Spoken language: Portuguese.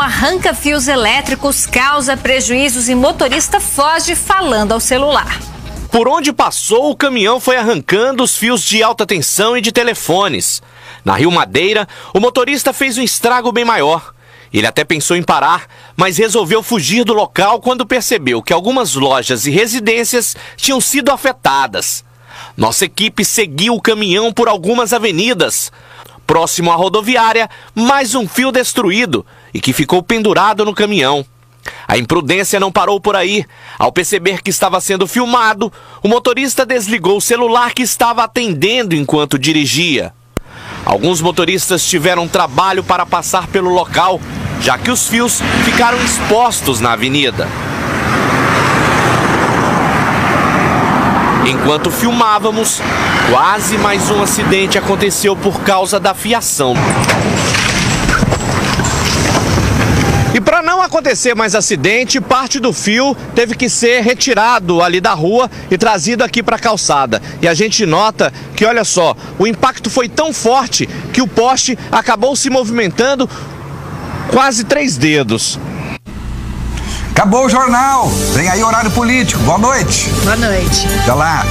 Arranca fios elétricos, causa prejuízos e motorista foge falando ao celular. Por onde passou, o caminhão foi arrancando os fios de alta tensão e de telefones. Na Rio Madeira, o motorista fez um estrago bem maior. Ele até pensou em parar, mas resolveu fugir do local quando percebeu que algumas lojas e residências tinham sido afetadas. Nossa equipe seguiu o caminhão por algumas avenidas. Próximo à rodoviária, mais um fio destruído e que ficou pendurado no caminhão. A imprudência não parou por aí. Ao perceber que estava sendo filmado, o motorista desligou o celular que estava atendendo enquanto dirigia. Alguns motoristas tiveram trabalho para passar pelo local, já que os fios ficaram expostos na avenida. Enquanto filmávamos, quase mais um acidente aconteceu por causa da fiação. E para não acontecer mais acidente, parte do fio teve que ser retirado ali da rua e trazido aqui para a calçada. E a gente nota que, olha só, o impacto foi tão forte que o poste acabou se movimentando quase três dedos. Acabou o jornal. Vem aí horário político. Boa noite. Boa noite. Até lá.